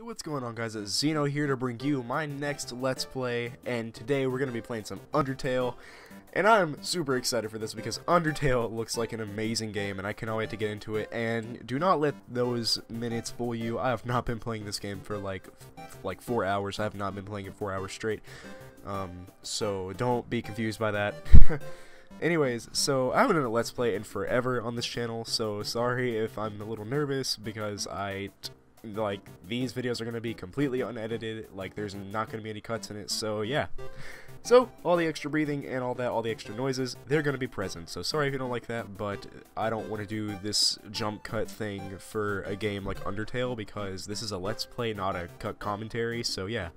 Hey, what's going on guys? It's Xeno here to bring you my next Let's Play, and today we're going to be playing some Undertale, and I'm super excited for this because Undertale looks like an amazing game, and I cannot wait to get into it, and do not let those minutes fool you. I have not been playing this game for like, like four hours. I have not been playing it four hours straight, um, so don't be confused by that. Anyways, so I haven't done a Let's Play in forever on this channel, so sorry if I'm a little nervous because I like these videos are going to be completely unedited like there's not going to be any cuts in it so yeah so all the extra breathing and all that all the extra noises they're going to be present so sorry if you don't like that but I don't want to do this jump cut thing for a game like Undertale because this is a let's play not a cut commentary so yeah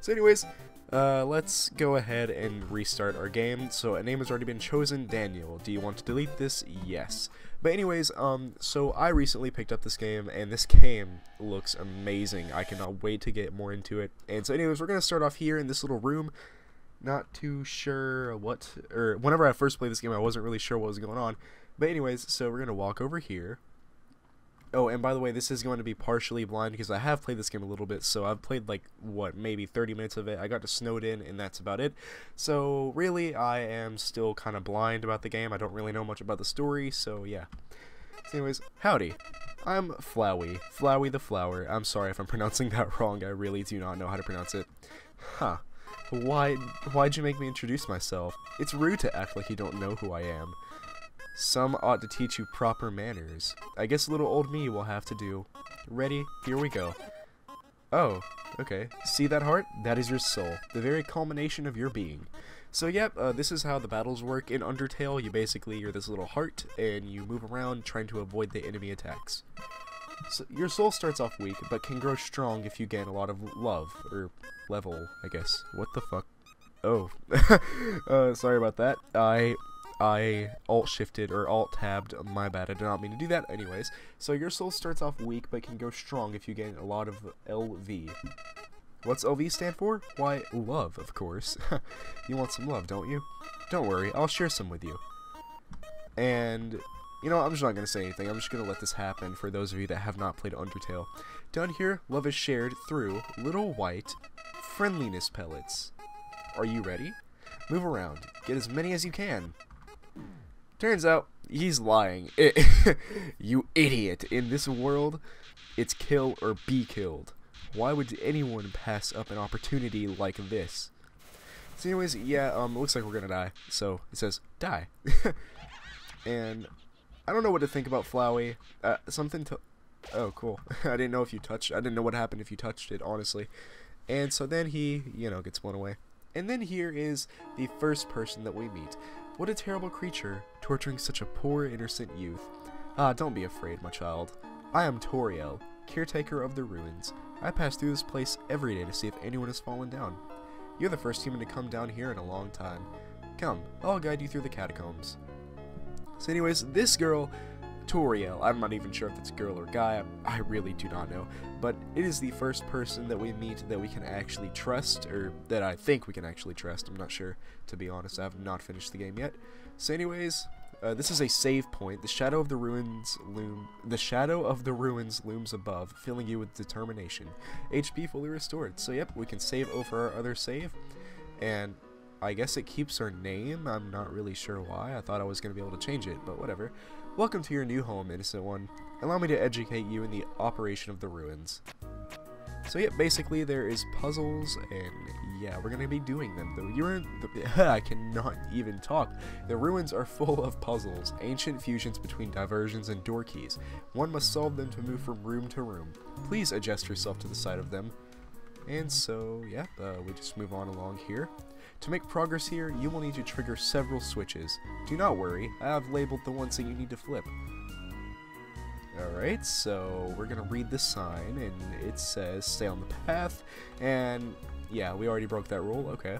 so anyways uh, let's go ahead and restart our game. So a name has already been chosen, Daniel. Do you want to delete this? Yes. But anyways, um, so I recently picked up this game, and this game looks amazing. I cannot wait to get more into it. And so anyways, we're going to start off here in this little room. Not too sure what, or whenever I first played this game, I wasn't really sure what was going on. But anyways, so we're going to walk over here. Oh, and by the way, this is going to be partially blind because I have played this game a little bit, so I've played like, what, maybe 30 minutes of it. I got to Snowdin, and that's about it. So, really, I am still kind of blind about the game. I don't really know much about the story, so yeah. So anyways, howdy. I'm Flowey. Flowey the Flower. I'm sorry if I'm pronouncing that wrong. I really do not know how to pronounce it. Huh. Why, why'd you make me introduce myself? It's rude to act like you don't know who I am. Some ought to teach you proper manners. I guess little old me will have to do. Ready? Here we go. Oh, okay. See that heart? That is your soul, the very culmination of your being. So yep, uh, this is how the battles work in Undertale. You basically, you're this little heart, and you move around trying to avoid the enemy attacks. So your soul starts off weak, but can grow strong if you gain a lot of love, or level, I guess. What the fuck? Oh, uh, sorry about that. I I alt shifted or alt tabbed. My bad. I did not mean to do that. Anyways, so your soul starts off weak but can go strong if you gain a lot of LV. What's LV stand for? Why, love, of course. you want some love, don't you? Don't worry, I'll share some with you. And, you know, I'm just not going to say anything. I'm just going to let this happen for those of you that have not played Undertale. Down here, love is shared through little white friendliness pellets. Are you ready? Move around. Get as many as you can. Turns out he's lying. you idiot. In this world, it's kill or be killed. Why would anyone pass up an opportunity like this? So anyways, yeah, um, it looks like we're gonna die. So it says, die. and I don't know what to think about Flowey. Uh, something to... Oh, cool. I didn't know if you touched... I didn't know what happened if you touched it, honestly. And so then he, you know, gets blown away. And then here is the first person that we meet. What a terrible creature, torturing such a poor, innocent youth. Ah, don't be afraid, my child. I am Toriel, caretaker of the ruins. I pass through this place every day to see if anyone has fallen down. You're the first human to come down here in a long time. Come, I'll guide you through the catacombs. So anyways, this girl Toriel. I'm not even sure if it's a girl or guy. I, I really do not know. But it is the first person that we meet that we can actually trust, or that I think we can actually trust. I'm not sure, to be honest. I have not finished the game yet. So anyways, uh, this is a save point. The shadow of the ruins loom. The shadow of the ruins looms above, filling you with determination. HP fully restored. So yep, we can save over our other save, and I guess it keeps our name. I'm not really sure why. I thought I was gonna be able to change it, but whatever. Welcome to your new home, innocent one. Allow me to educate you in the operation of the ruins. So yeah, basically there is puzzles, and yeah, we're gonna be doing them. Though you're the, I cannot even talk. The ruins are full of puzzles, ancient fusions between diversions and door keys. One must solve them to move from room to room. Please adjust yourself to the side of them. And so, yeah, uh, we just move on along here. To make progress here, you will need to trigger several switches. Do not worry, I have labeled the ones that you need to flip. Alright, so we're gonna read the sign, and it says stay on the path, and yeah, we already broke that rule, okay.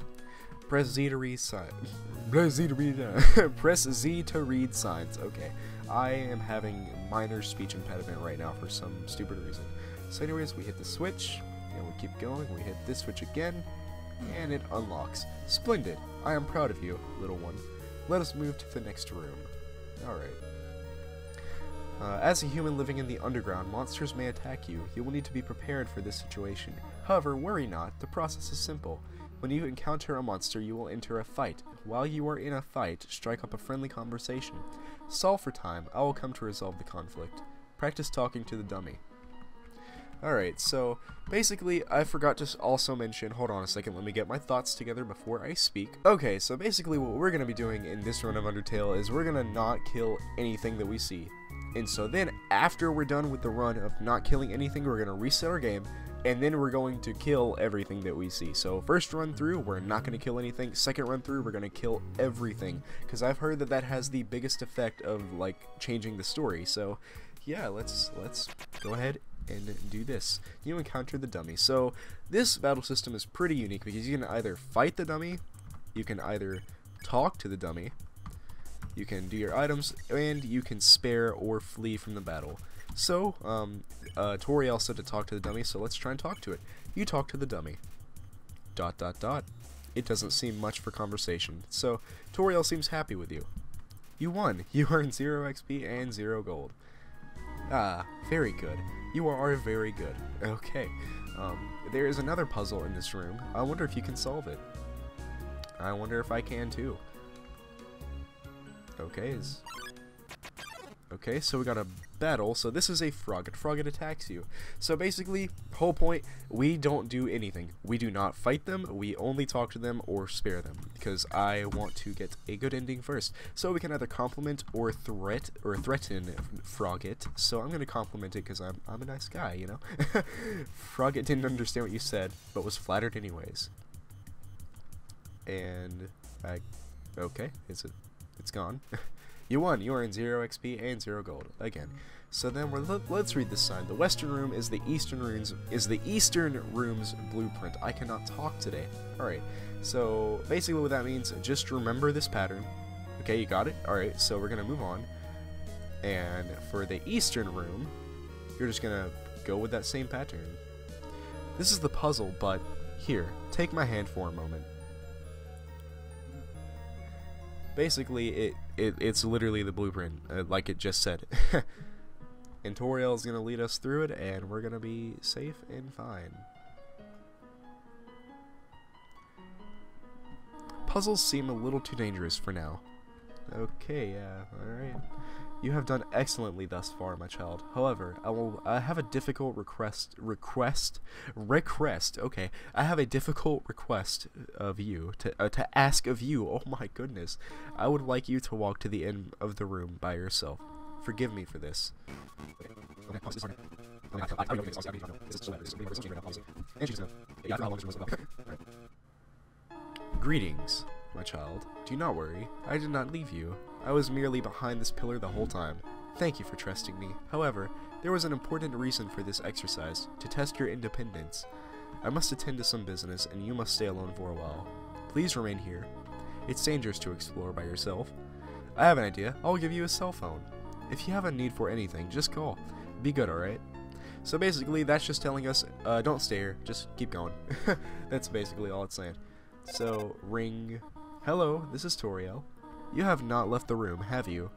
Press Z to read signs. Press Z to read, uh, press Z to read signs, okay. I am having minor speech impediment right now for some stupid reason. So anyways, we hit the switch, and we keep going, we hit this switch again, and it unlocks. Splendid. I am proud of you, little one. Let us move to the next room. Alright. Uh, as a human living in the underground, monsters may attack you. You will need to be prepared for this situation. However, worry not, the process is simple. When you encounter a monster, you will enter a fight. While you are in a fight, strike up a friendly conversation. Solve for time, I will come to resolve the conflict. Practice talking to the dummy. Alright, so basically, I forgot to also mention, hold on a second, let me get my thoughts together before I speak. Okay, so basically what we're going to be doing in this run of Undertale is we're going to not kill anything that we see. And so then, after we're done with the run of not killing anything, we're going to reset our game, and then we're going to kill everything that we see. So first run through, we're not going to kill anything. Second run through, we're going to kill everything. Because I've heard that that has the biggest effect of, like, changing the story. So, yeah, let's, let's go ahead and do this. You encounter the dummy. So this battle system is pretty unique because you can either fight the dummy, you can either talk to the dummy, you can do your items, and you can spare or flee from the battle. So, um, uh, Toriel said to talk to the dummy, so let's try and talk to it. You talk to the dummy. Dot dot dot. It doesn't seem much for conversation, so Toriel seems happy with you. You won. You earned 0 XP and 0 gold. Ah, very good. You are very good. Okay. Um, there is another puzzle in this room. I wonder if you can solve it. I wonder if I can too. Okay, is... Okay, so we got a battle. So this is a Froggit. Froggit attacks you. So basically, whole point, we don't do anything. We do not fight them. We only talk to them or spare them. Because I want to get a good ending first. So we can either compliment or threat or threaten Froggit. So I'm going to compliment it because I'm, I'm a nice guy, you know? Froggit didn't understand what you said, but was flattered anyways. And I... Okay, is it... It's gone. You won. You earn 0 XP and 0 gold. Again. So then we're let's read this sign. The western room is the eastern rooms is the eastern room's blueprint. I cannot talk today. All right. So basically what that means, just remember this pattern. Okay, you got it? All right. So we're going to move on. And for the eastern room, you're just going to go with that same pattern. This is the puzzle, but here, take my hand for a moment basically it, it it's literally the blueprint uh, like it just said. And Toriel is gonna lead us through it and we're gonna be safe and fine. Puzzles seem a little too dangerous for now. Okay yeah alright you have done excellently thus far, my child. However, I will I have a difficult request request request. Okay, I have a difficult request of you to uh, to ask of you. Oh my goodness. I would like you to walk to the end of the room by yourself. Forgive me for this. Greetings, my child. Do not worry. I did not leave you. I was merely behind this pillar the whole time. Thank you for trusting me. However, there was an important reason for this exercise, to test your independence. I must attend to some business, and you must stay alone for a while. Please remain here. It's dangerous to explore by yourself. I have an idea. I'll give you a cell phone. If you have a need for anything, just call. Be good, alright? So basically, that's just telling us, uh, don't stay here, just keep going. that's basically all it's saying. So, ring. Hello, this is Toriel. You have not left the room, have you?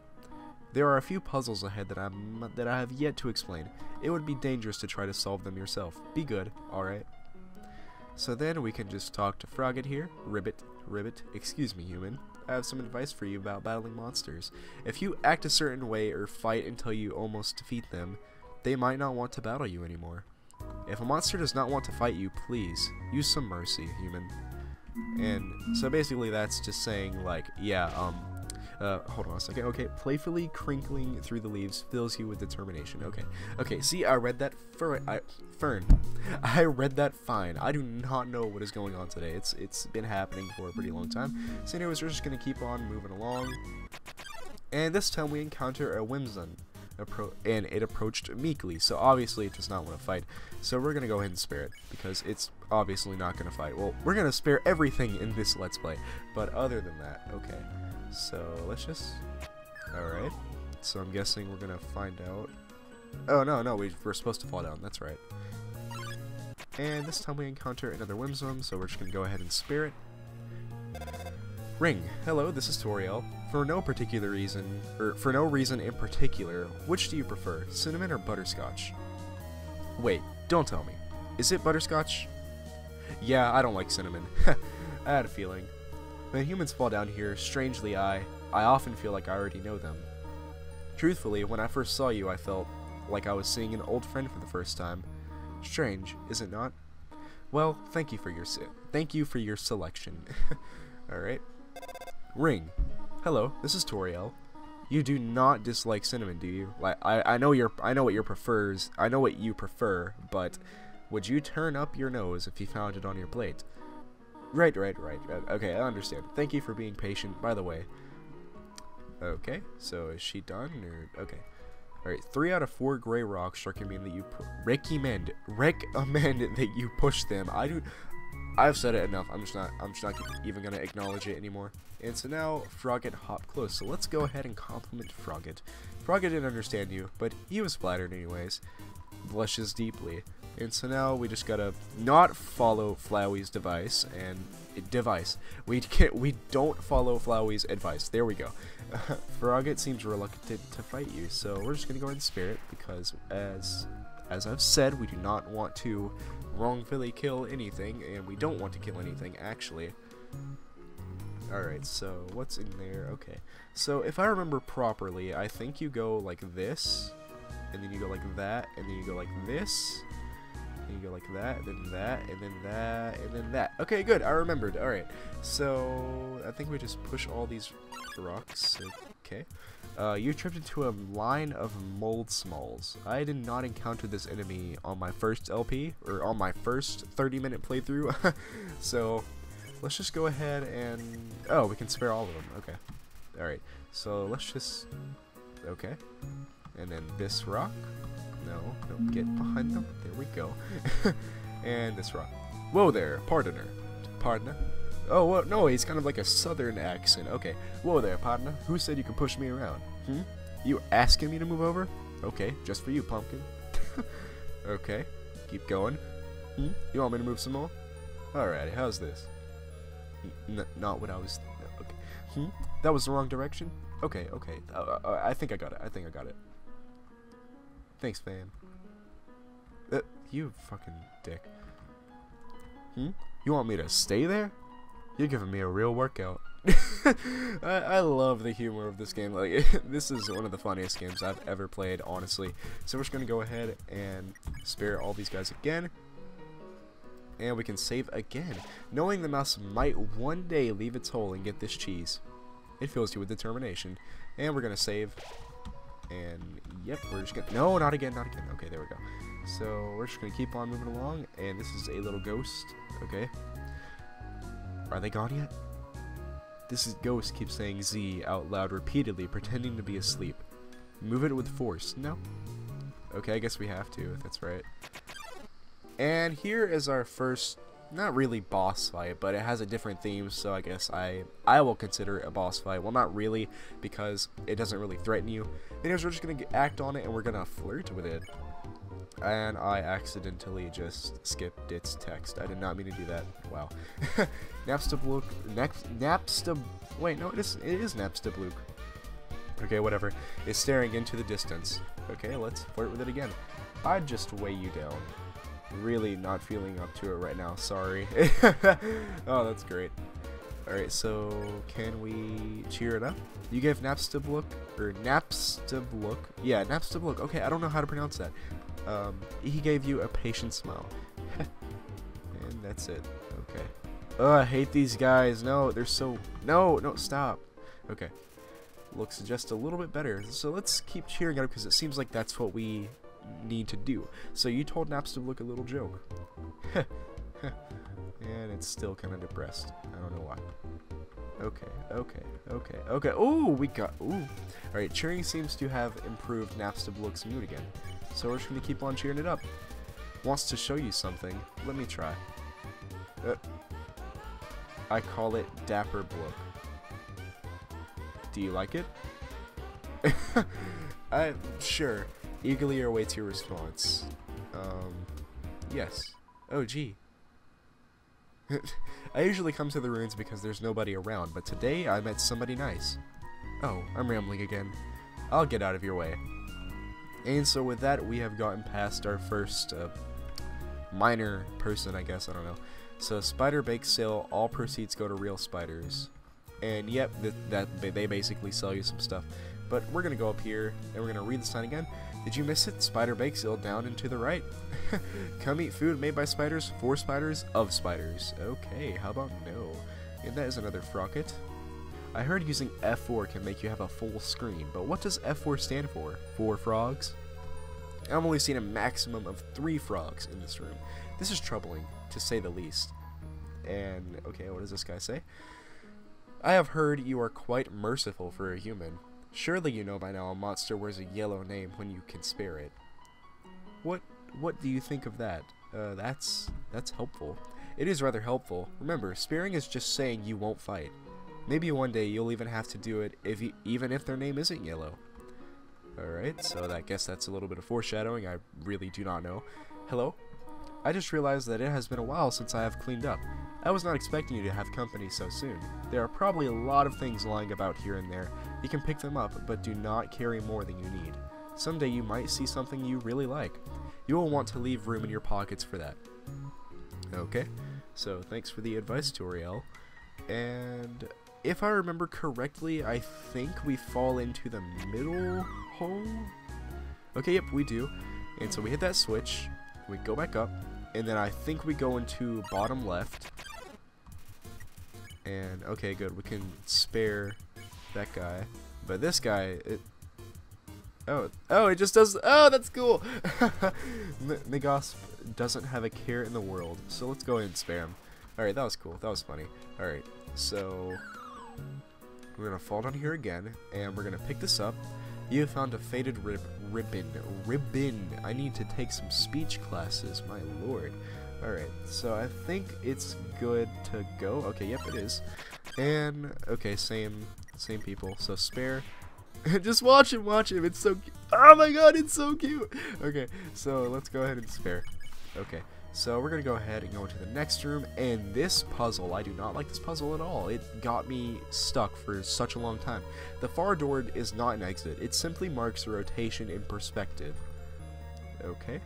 There are a few puzzles ahead that, I'm, that I have yet to explain. It would be dangerous to try to solve them yourself. Be good, alright? So then we can just talk to Froggit here. Ribbit, Ribbit, excuse me, human. I have some advice for you about battling monsters. If you act a certain way or fight until you almost defeat them, they might not want to battle you anymore. If a monster does not want to fight you, please, use some mercy, human. And so basically that's just saying like, yeah, um, uh, hold on a second. Okay, playfully crinkling through the leaves fills you with determination. Okay, okay. See, I read that fern. I, fern. I read that fine. I do not know what is going on today. It's it's been happening for a pretty long time. So, anyways, we're just gonna keep on moving along. And this time we encounter a Whimsun appro and it approached meekly, so obviously it does not want to fight. So we're going to go ahead and spare it, because it's obviously not going to fight. Well, we're going to spare everything in this Let's Play, but other than that, okay. So let's just... Alright. So I'm guessing we're going to find out... Oh, no, no, we, we're supposed to fall down, that's right. And this time we encounter another Whimsun, so we're just going to go ahead and spare it. Ring. Hello, this is Toriel. For no particular reason, or for no reason in particular, which do you prefer, cinnamon or butterscotch? Wait, don't tell me. Is it butterscotch? Yeah, I don't like cinnamon. I had a feeling. When humans fall down here, strangely I, I often feel like I already know them. Truthfully, when I first saw you, I felt like I was seeing an old friend for the first time. Strange, is it not? Well, thank you for your thank you for your selection. All right. Ring. Hello, this is Toriel. You do not dislike cinnamon, do you? Like I, I know your I know what your prefers. I know what you prefer, but would you turn up your nose if you found it on your plate? Right, right, right. Okay, I understand. Thank you for being patient. By the way. Okay, so is she done or okay? All right, three out of four gray rocks recommend that you recommend recommend that you push them. I do. I've said it enough. I'm just not. I'm just not even gonna acknowledge it anymore. And so now Froggit hopped close. So let's go ahead and compliment Froggit. Froggit didn't understand you, but he was flattered anyways. Blushes deeply. And so now we just gotta not follow Flowey's device and eh, device. We can't. We don't follow Flowey's advice. There we go. Froggit seems reluctant to fight you, so we're just gonna go ahead and spare it because, as as I've said, we do not want to wrongfully kill anything, and we don't want to kill anything actually. Alright, so what's in there? Okay, so if I remember properly, I think you go like this, and then you go like that, and then you go like this, and you go like that, and then that, and then that, and then that. Okay, good, I remembered. Alright, so I think we just push all these rocks. Okay. Uh, you tripped into a line of Moldsmals. I did not encounter this enemy on my first LP, or on my first 30 minute playthrough. so, let's just go ahead and... Oh, we can spare all of them. Okay. Alright, so let's just... Okay. And then this rock. No, no, get behind them. There we go. and this rock. Whoa there. Partner. Oh, well, no, he's kind of like a southern accent. Okay. Whoa there, partner. Who said you can push me around? Hmm? You asking me to move over? Okay, just for you, pumpkin. okay. Keep going. Hmm? You want me to move some more? Alrighty, how's this? N not what I was... Okay. Hmm? That was the wrong direction? Okay, okay. Uh, uh, I think I got it. I think I got it. Thanks, fam. Uh, you fucking dick. Hmm? You want me to stay there? You're giving me a real workout. I, I, love the humor of this game. Like this is one of the funniest games I've ever played, honestly. So we're just gonna go ahead and spare all these guys again. And we can save again, knowing the mouse might one day leave its hole and get this cheese. It fills you with determination. And we're gonna save. And yep, we're just gonna no, not again, not again. Okay, there we go. So we're just gonna keep on moving along. And this is a little ghost. Okay, are they gone yet? This ghost keeps saying Z out loud repeatedly, pretending to be asleep. Move it with force. No? Okay, I guess we have to, if that's right. And here is our first, not really boss fight, but it has a different theme, so I guess I I will consider it a boss fight. Well, not really, because it doesn't really threaten you. Anyways, we're just going to act on it, and we're to flirt with it and I accidentally just skipped its text. I did not mean to do that. Wow. Napstablook, next, Napstab, wait, no, it is, it is Napstablook. Okay, whatever. It's staring into the distance. Okay, let's flirt with it again. I'd just weigh you down. Really not feeling up to it right now, sorry. oh, that's great. Alright, so can we cheer it up? You gave Napstablook, or Napstablook, yeah, Napstablook, okay, I don't know how to pronounce that. Um, he gave you a patient smile. and that's it. Okay. Oh, I hate these guys. No, they're so... No, no, stop. Okay. Looks just a little bit better. So let's keep cheering up because it seems like that's what we need to do. So you told Napstablook a little joke. and it's still kind of depressed. I don't know why. Okay, okay, okay, okay. Oh, we got. Ooh. Alright, cheering seems to have improved Napstablook's mood again. So we're just to keep on cheering it up. Wants to show you something. Let me try. Uh, I call it Dapper Blook. Do you like it? I sure. Eagerly awaits your response. Um, yes. Oh, gee. I usually come to the ruins because there's nobody around, but today I met somebody nice. Oh, I'm rambling again. I'll get out of your way. And so with that, we have gotten past our first uh, minor person, I guess, I don't know. So spider bake sale, all proceeds go to real spiders. And yep, th that they basically sell you some stuff. But we're gonna go up here and we're gonna read the sign again. Did you miss it? Spider bake sale down and to the right. Come eat food made by spiders, for spiders, of spiders. Okay, how about no? And that is another Froggit. I heard using F4 can make you have a full screen, but what does F4 stand for? Four frogs? I've only seen a maximum of three frogs in this room. This is troubling, to say the least. And, okay, what does this guy say? I have heard you are quite merciful for a human. Surely you know by now a monster wears a yellow name when you can spare it. What what do you think of that? Uh, that's that's helpful. It is rather helpful. Remember, sparing is just saying you won't fight. Maybe one day you'll even have to do it if you, even if their name isn't yellow. Alright, so I guess that's a little bit of foreshadowing. I really do not know. Hello? I just realized that it has been a while since I have cleaned up. I was not expecting you to have company so soon. There are probably a lot of things lying about here and there. You can pick them up, but do not carry more than you need. Someday you might see something you really like. You will want to leave room in your pockets for that. Okay, so thanks for the advice, Toriel. And if I remember correctly, I think we fall into the middle hole? Okay, yep, we do. And so we hit that switch, we go back up, and then I think we go into bottom left. And, okay, good, we can spare that guy. But this guy, it... Oh, oh, it just does... Oh, that's cool! Migosp doesn't have a care in the world, so let's go ahead and spare him. Alright, that was cool. That was funny. Alright, so... We're gonna fall down here again, and we're gonna pick this up. You have found a faded rib ribbon. Ribbon. I need to take some speech classes, my lord. Alright, so I think it's good to go. Okay, yep, it is. And, okay, same same people. So spare. Just watch him, watch him. It's so Oh my god, it's so cute. Okay, so let's go ahead and spare. Okay. So we're going to go ahead and go into the next room, and this puzzle, I do not like this puzzle at all. It got me stuck for such a long time. The far door is not an exit, it simply marks a rotation in perspective. Okay.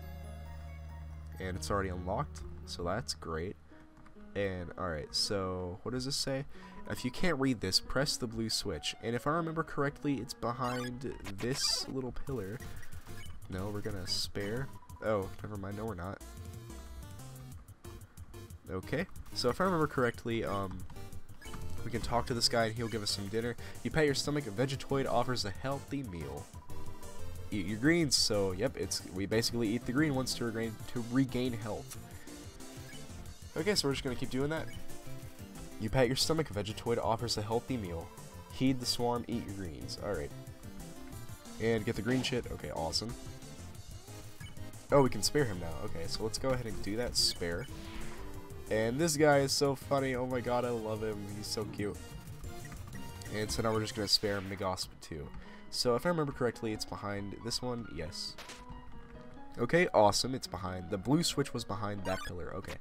And it's already unlocked, so that's great. And, alright, so, what does this say? If you can't read this, press the blue switch. And if I remember correctly, it's behind this little pillar. No, we're gonna spare. Oh, never mind, no we're not. Okay, so if I remember correctly, um, we can talk to this guy and he'll give us some dinner. You pat your stomach, Vegetoid offers a healthy meal. Eat your greens, so yep, it's we basically eat the green ones to regain to regain health. Okay, so we're just gonna keep doing that. You pat your stomach, Vegetoid offers a healthy meal. Heed the swarm, eat your greens. Alright. And get the green shit. Okay, awesome. Oh, we can spare him now. Okay, so let's go ahead and do that spare. And this guy is so funny. Oh my god, I love him. He's so cute. And so now we're just going to spare Migosp too. So if I remember correctly, it's behind this one. Yes. Okay, awesome. It's behind. The blue switch was behind that pillar. Okay.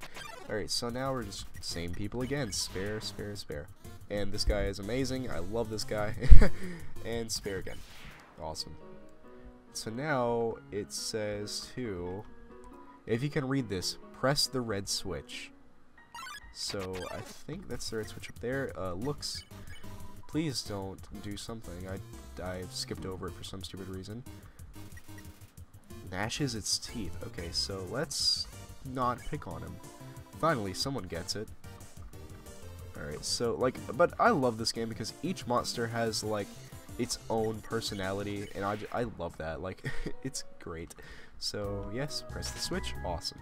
Alright, so now we're just same people again. Spare, spare, spare. And this guy is amazing. I love this guy. and spare again. Awesome. So now it says to, if you can read this, press the red switch. So I think that's the right switch up there. Uh, Loox. Please don't do something. I I skipped over it for some stupid reason. Gnashes its teeth. Okay, so let's not pick on him. Finally, someone gets it. Alright, so, like, but I love this game because each monster has, like, its own personality, and I, I love that. Like, it's great. So, yes, press the switch. Awesome.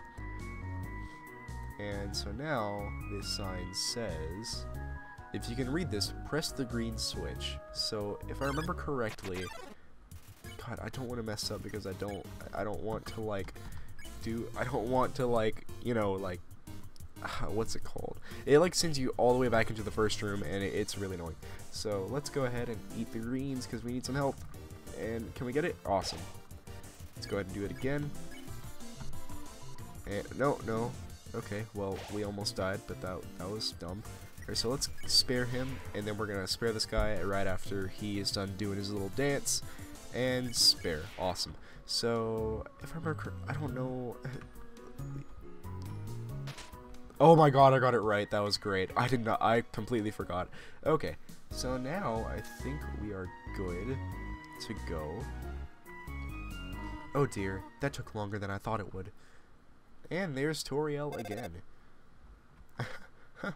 And so now this sign says, if you can read this, press the green switch. So if I remember correctly, God, I don't want to mess up because I don't, I don't want to like do, I don't want to like, you know, like, what's it called? It like sends you all the way back into the first room and it, it's really annoying. So let's go ahead and eat the greens because we need some help. And can we get it? Awesome. Let's go ahead and do it again. And no, no, Okay, well, we almost died, but that, that was dumb. Alright, so let's spare him, and then we're gonna spare this guy right after he is done doing his little dance. And spare. Awesome. So, if I remember, I don't know. Oh my god, I got it right. That was great. I did not. I completely forgot. Okay, so now I think we are good to go. Oh dear, that took longer than I thought it would. And there's Toriel again.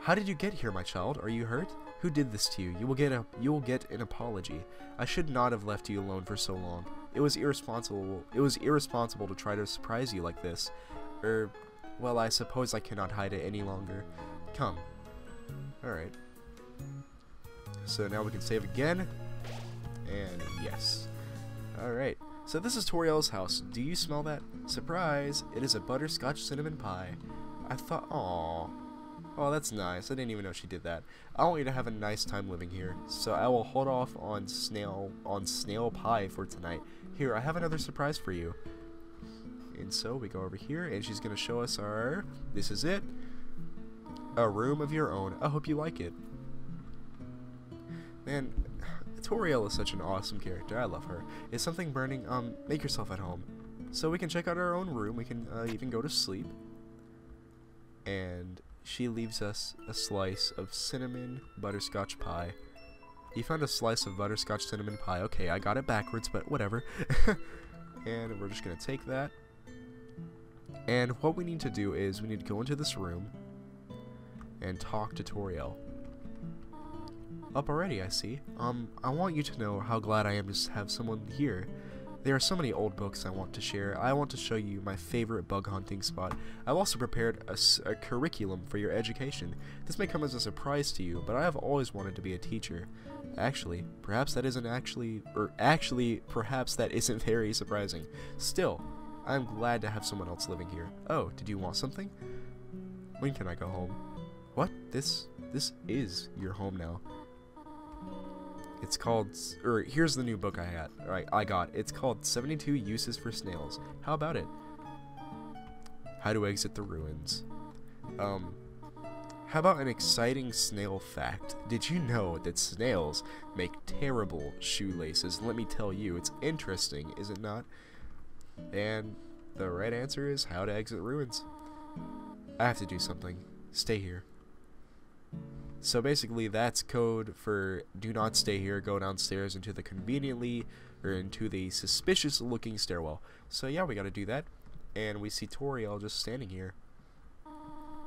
How did you get here, my child? Are you hurt? Who did this to you? You will get a you will get an apology. I should not have left you alone for so long. It was irresponsible. It was irresponsible to try to surprise you like this. Er, well, I suppose I cannot hide it any longer. Come. Alright. So now we can save again. And yes. Alright. So this is Toriel's house. Do you smell that? Surprise! It is a butterscotch cinnamon pie. I thought, aww. Oh, that's nice. I didn't even know she did that. I want you to have a nice time living here, so I will hold off on snail on snail pie for tonight. Here, I have another surprise for you. And so we go over here, and she's gonna show us our. This is it. A room of your own. I hope you like it. Man, Toriel is such an awesome character. I love her. Is something burning? Um, make yourself at home. So we can check out our own room. We can uh, even go to sleep. And she leaves us a slice of cinnamon butterscotch pie. You found a slice of butterscotch cinnamon pie. Okay, I got it backwards, but whatever. and we're just going to take that. And what we need to do is we need to go into this room and talk to Toriel. Up already, I see. Um, I want you to know how glad I am to have someone here. There are so many old books I want to share. I want to show you my favorite bug hunting spot. I've also prepared a, a, curriculum for your education. This may come as a surprise to you, but I have always wanted to be a teacher. Actually, perhaps that isn't actually, or actually, perhaps that isn't very surprising. Still, I'm glad to have someone else living here. Oh, did you want something? When can I go home? What? This, this is your home now. It's called, or here's the new book I had, right, I got. It's called 72 Uses for Snails. How about it? How to exit the ruins. Um, how about an exciting snail fact? Did you know that snails make terrible shoelaces? Let me tell you, it's interesting, is it not? And the right answer is how to exit ruins. I have to do something. Stay here. So basically, that's code for do not stay here, go downstairs into the conveniently, or into the suspicious looking stairwell. So yeah, we gotta do that. And we see Toriel just standing here.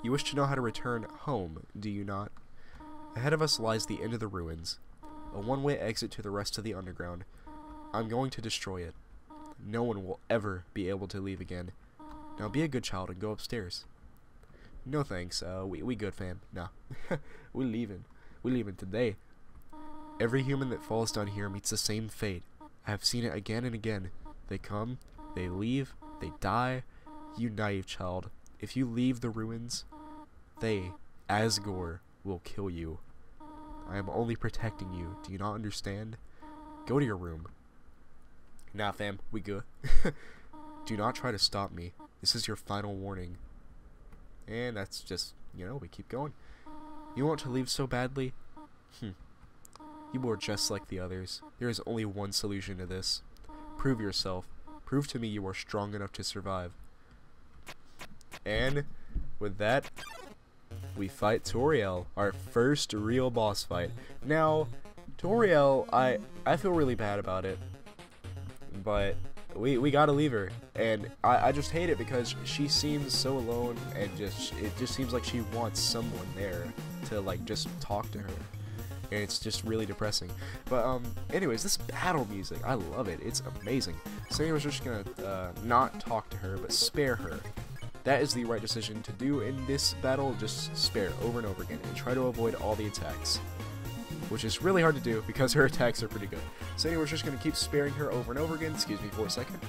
You wish to know how to return home, do you not? Ahead of us lies the end of the ruins, a one-way exit to the rest of the underground. I'm going to destroy it. No one will ever be able to leave again. Now be a good child and go upstairs. No thanks. Uh, we we good, fam. Nah, we leaving. We leaving today. Every human that falls down here meets the same fate. I have seen it again and again. They come, they leave, they die. You naive child. If you leave the ruins, they, Asgore, will kill you. I am only protecting you. Do you not understand? Go to your room. Nah, fam. We good. Do not try to stop me. This is your final warning. And that's just, you know, we keep going. You want to leave so badly? Hmm. You are just like the others. There is only one solution to this. Prove yourself. Prove to me you are strong enough to survive. And with that, we fight Toriel, our first real boss fight. Now, Toriel, I I feel really bad about it, but we we gotta leave her, and I, I just hate it because she seems so alone, and just it just seems like she wants someone there to like just talk to her, and it's just really depressing. But um, anyways, this battle music, I love it. It's amazing. So anyways, we're just gonna uh, not talk to her, but spare her. That is the right decision to do in this battle. Just spare over and over again, and try to avoid all the attacks which is really hard to do because her attacks are pretty good. So anyway, we're just going to keep sparing her over and over again. Excuse me for a second.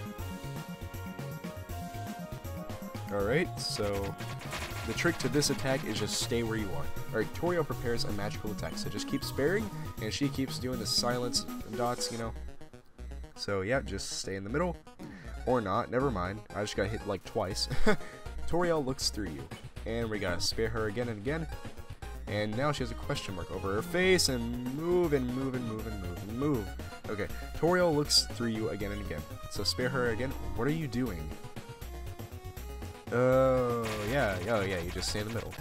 Alright, so the trick to this attack is just stay where you are. Alright, Toriel prepares a magical attack, so just keep sparing, and she keeps doing the silence dots, you know. So yeah, just stay in the middle. Or not, never mind. I just got hit like twice. Toriel looks through you. And we gotta spare her again and again. And now she has a question mark over her face and move and move and move and move and move. Okay, Toriel looks through you again and again. So spare her again. What are you doing? Oh, yeah, oh yeah, you just stay in the middle.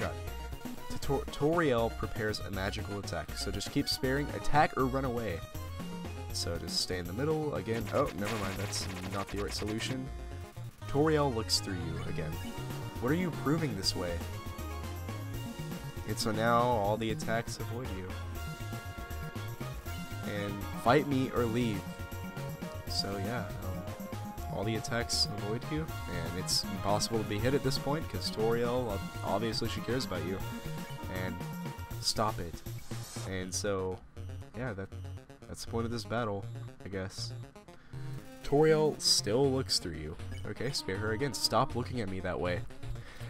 Got it. Tor Toriel prepares a magical attack, so just keep sparing, attack or run away. So just stay in the middle again. Oh, never mind, that's not the right solution. Toriel looks through you again. What are you proving this way? And so now all the attacks avoid you. And fight me or leave. So yeah, um, all the attacks avoid you, and it's impossible to be hit at this point because Toriel, obviously she cares about you. And stop it. And so, yeah, that that's the point of this battle, I guess. Toriel still looks through you. Okay, spare her again. Stop looking at me that way.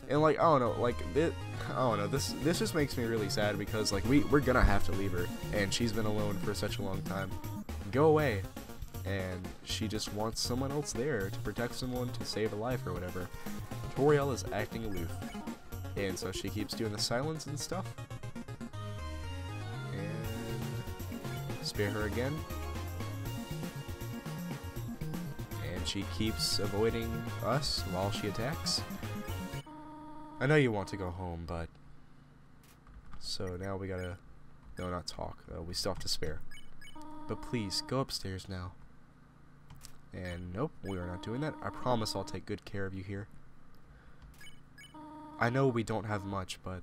And like, I don't know, like, it, I don't know, this this just makes me really sad because, like, we, we're gonna have to leave her. And she's been alone for such a long time. Go away. And she just wants someone else there to protect someone, to save a life or whatever. Toriel is acting aloof. And so she keeps doing the silence and stuff. And spare her again. And she keeps avoiding us while she attacks. I know you want to go home, but... So now we gotta... No, not talk. Uh, we still have to spare. But please, go upstairs now. And nope, we are not doing that. I promise I'll take good care of you here. I know we don't have much, but...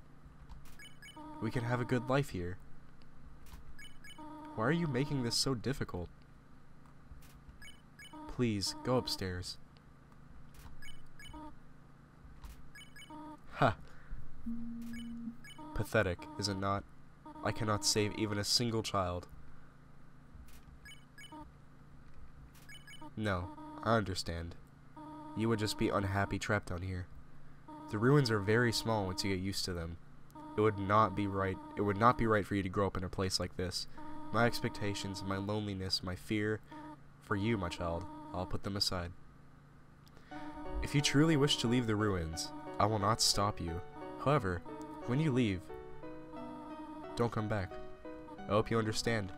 We can have a good life here. Why are you making this so difficult? Please, go upstairs. Ha! Pathetic, is it not? I cannot save even a single child. No, I understand. You would just be unhappy trapped down here. The ruins are very small once you get used to them. It would not be right it would not be right for you to grow up in a place like this. My expectations, my loneliness, my fear for you, my child, I'll put them aside. If you truly wish to leave the ruins, I will not stop you. However, when you leave, don't come back. I hope you understand.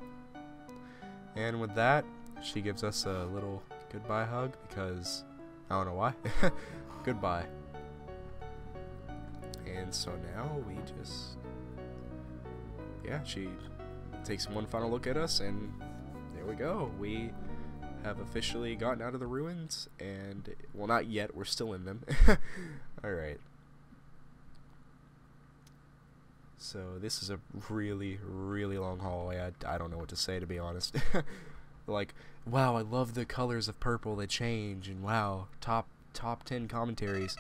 And with that, she gives us a little goodbye hug because I don't know why. goodbye. And so now we just yeah, she takes one final look at us and there we go. We have officially gotten out of the ruins, and, well, not yet, we're still in them. Alright. So, this is a really, really long hallway. I, I don't know what to say, to be honest. like, wow, I love the colors of purple, that change, and wow, top, top 10 commentaries.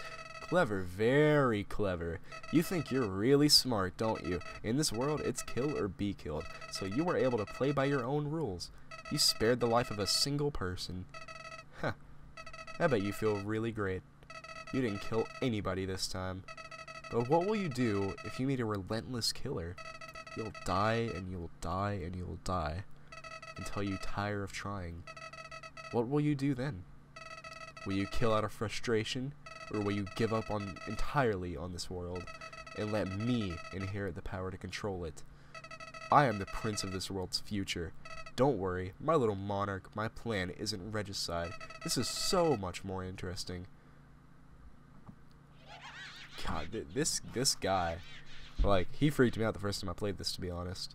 Clever, very clever. You think you're really smart, don't you? In this world, it's kill or be killed, so you were able to play by your own rules. You spared the life of a single person. Huh. I bet you feel really great. You didn't kill anybody this time. But what will you do if you meet a relentless killer? You'll die and you'll die and you'll die until you tire of trying. What will you do then? Will you kill out of frustration or will you give up on entirely on this world and let me inherit the power to control it? I am the prince of this world's future, don't worry, my little monarch, my plan isn't regicide. This is so much more interesting. God, th this this guy, like, he freaked me out the first time I played this, to be honest.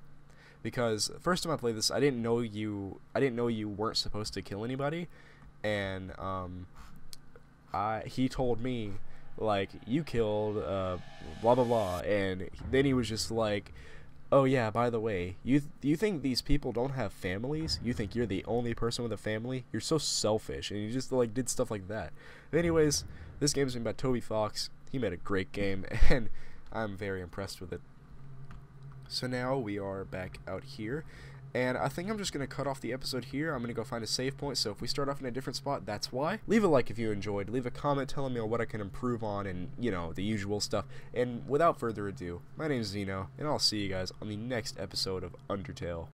Because first time I played this, I didn't know you, I didn't know you weren't supposed to kill anybody, and um, I he told me like you killed uh blah blah blah, and then he was just like Oh yeah, by the way, you th you think these people don't have families? You think you're the only person with a family? You're so selfish, and you just like did stuff like that. But anyways, this game is made by Toby Fox. He made a great game, and I'm very impressed with it. So now we are back out here, and I think I'm just going to cut off the episode here. I'm going to go find a save point, so if we start off in a different spot, that's why. Leave a like if you enjoyed. Leave a comment telling me what I can improve on and, you know, the usual stuff. And without further ado, my name is Xeno, and I'll see you guys on the next episode of Undertale.